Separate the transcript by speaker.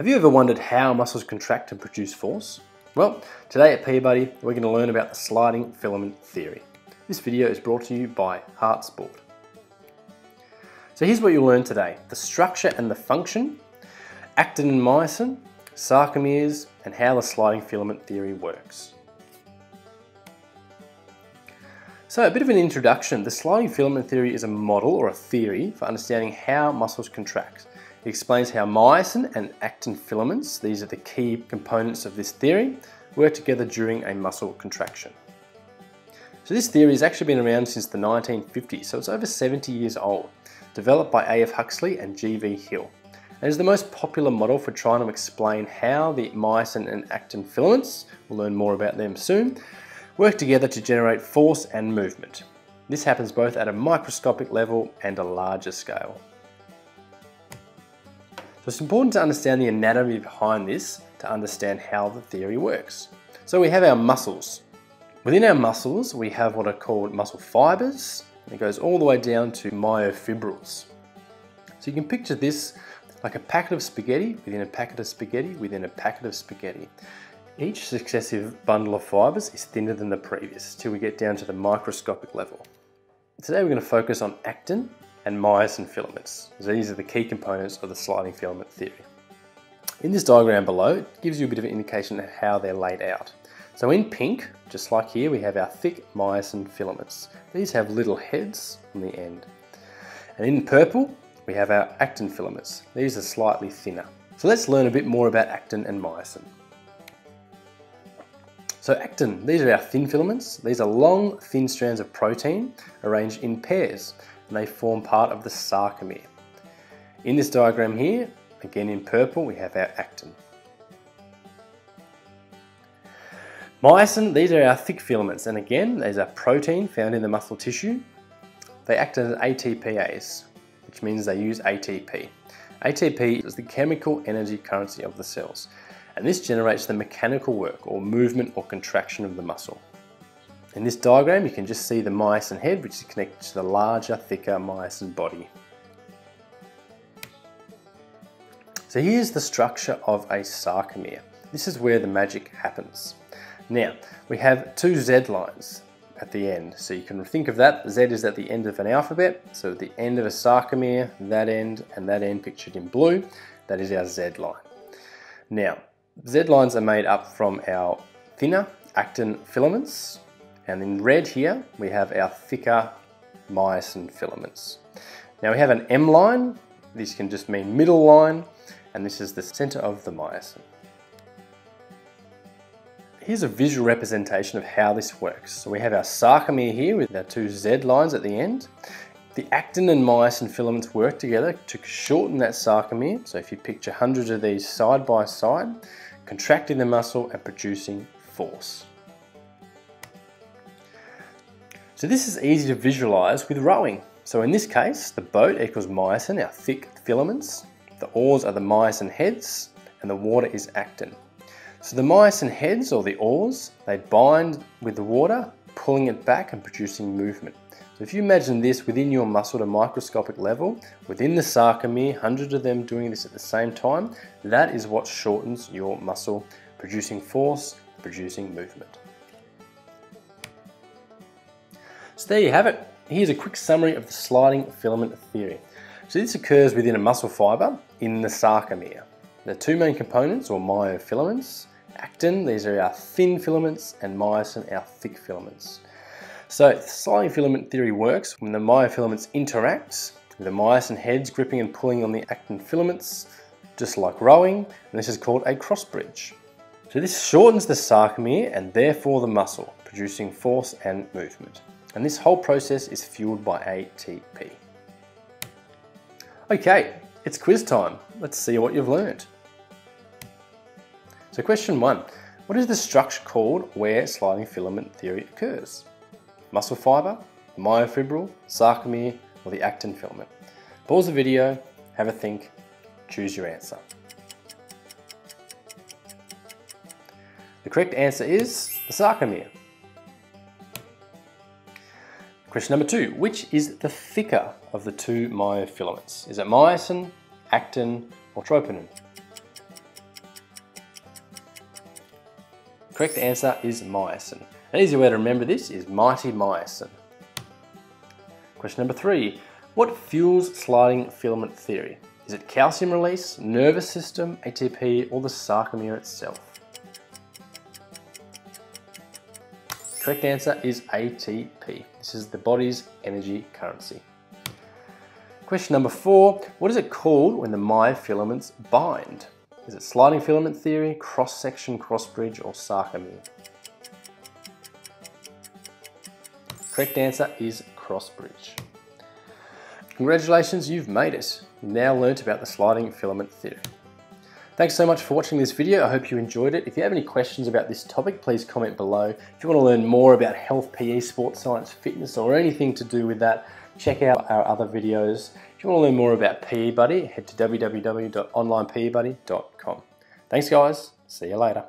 Speaker 1: Have you ever wondered how muscles contract and produce force? Well, today at PE Buddy, we're going to learn about the sliding filament theory. This video is brought to you by HartSport. So here's what you'll learn today. The structure and the function, actin and myosin, sarcomeres, and how the sliding filament theory works. So a bit of an introduction. The sliding filament theory is a model or a theory for understanding how muscles contract. It explains how myosin and actin filaments, these are the key components of this theory, work together during a muscle contraction. So this theory has actually been around since the 1950s, so it's over 70 years old, developed by A.F. Huxley and G.V. Hill, and is the most popular model for trying to explain how the myosin and actin filaments, we'll learn more about them soon, work together to generate force and movement. This happens both at a microscopic level and a larger scale. So it's important to understand the anatomy behind this to understand how the theory works. So we have our muscles. Within our muscles, we have what are called muscle fibers. It goes all the way down to myofibrils. So you can picture this like a packet of spaghetti within a packet of spaghetti within a packet of spaghetti. Each successive bundle of fibres is thinner than the previous till we get down to the microscopic level. Today we're going to focus on actin and myosin filaments. These are the key components of the sliding filament theory. In this diagram below, it gives you a bit of an indication of how they're laid out. So in pink, just like here, we have our thick myosin filaments. These have little heads on the end. And in purple, we have our actin filaments. These are slightly thinner. So let's learn a bit more about actin and myosin. So actin, these are our thin filaments. These are long, thin strands of protein arranged in pairs, and they form part of the sarcomere. In this diagram here, again in purple, we have our actin. Myosin, these are our thick filaments, and again, these are protein found in the muscle tissue. They act as ATPase, which means they use ATP. ATP is the chemical energy currency of the cells and this generates the mechanical work or movement or contraction of the muscle. In this diagram you can just see the myosin head which is connected to the larger, thicker myosin body. So here's the structure of a sarcomere. This is where the magic happens. Now, we have two Z lines at the end. So you can think of that, Z is at the end of an alphabet, so at the end of a sarcomere, that end and that end pictured in blue, that is our Z line. Now, Z lines are made up from our thinner actin filaments, and in red here we have our thicker myosin filaments. Now we have an M line, this can just mean middle line, and this is the center of the myosin. Here's a visual representation of how this works. So we have our sarcomere here with our two Z lines at the end. The actin and myosin filaments work together to shorten that sarcomere. So if you picture hundreds of these side by side, contracting the muscle and producing force. So this is easy to visualize with rowing. So in this case, the boat equals myosin, our thick filaments. The oars are the myosin heads and the water is actin. So the myosin heads or the oars, they bind with the water, pulling it back and producing movement. So if you imagine this within your muscle at a microscopic level, within the sarcomere, hundreds of them doing this at the same time, that is what shortens your muscle, producing force, producing movement. So there you have it. Here's a quick summary of the sliding filament theory. So this occurs within a muscle fiber in the sarcomere. The two main components, or myofilaments, actin, these are our thin filaments, and myosin, our thick filaments. So the sliding filament theory works when the myofilaments interact the myosin heads gripping and pulling on the actin filaments, just like rowing, and this is called a cross bridge. So this shortens the sarcomere and therefore the muscle, producing force and movement. And this whole process is fueled by ATP. Okay, it's quiz time. Let's see what you've learned. So question one, what is the structure called where sliding filament theory occurs? muscle fibre, the myofibril, sarcomere, or the actin filament. Pause the video, have a think, choose your answer. The correct answer is the sarcomere. Question number two, which is the thicker of the two myofilaments? Is it myosin, actin, or troponin? Correct answer is myosin. An easy way to remember this is mighty myosin. Question number three, what fuels sliding filament theory? Is it calcium release, nervous system, ATP, or the sarcomere itself? Correct answer is ATP. This is the body's energy currency. Question number four, what is it called when the myofilaments bind? Is it sliding filament theory, cross-section, cross-bridge, or sarcomere? Correct answer is cross-bridge. Congratulations, you've made it. You've now learnt about the sliding filament theory. Thanks so much for watching this video. I hope you enjoyed it. If you have any questions about this topic, please comment below. If you want to learn more about health, PE, sports science, fitness, or anything to do with that, check out our other videos. If you want to learn more about PE Buddy, head to www.onlinepebuddy.com. Thanks guys, see you later.